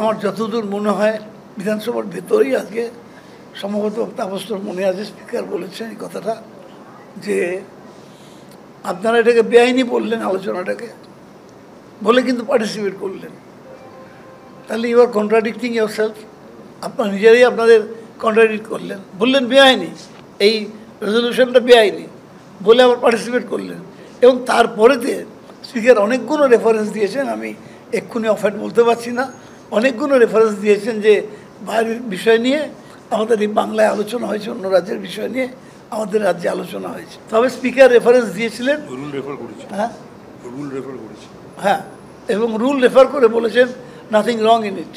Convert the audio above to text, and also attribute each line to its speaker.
Speaker 1: আমার যতদূর মনে হয়, বিধানসভার ভেতরেই আজকে সম্ভবত তাপস্তর মনে আছে, স্পিকার বলেছেন এই কথাটা, যে আপনারা এটাকে বেআইনি বললেন আলোচনাটাকে, বলে কিন্তু পার্টিসিপেট করলেন। তাহলে you are contradicting yourself আপনার নিজেরাই আপনাদের কন্ট্রাডিক্ট করলেন। বললেন বেআইনি, এই রেজলিউশনটা বেআইনি, বলে আবার পার্টিসিপেট করলেন। এবং তারপরেতে স্পিকার অনেকগুলো রেফারেন্স দিয়েছেন, আমি এক্ষুনি অফার বলতে পারছি না। অনেকগুলো রেফারেন্স দিয়েছেন যে বাইরের বিষয় নিয়ে আমাদের এই বাংলায় আলোচনা হয়েছে অন্য রাজ্যের বিষয় নিয়ে আমাদের রাজ্যে আলোচনা হয়েছে। তবে স্পিকার রেফারেন্স দিয়েছিলেন।
Speaker 2: রুল রেফার করেছে।
Speaker 1: হ্যাঁ?
Speaker 2: রুল রেফার করেছে।
Speaker 1: হ্যাঁ এবং রুল রেফার করে বলেছেন নাথিং রং ইন ইট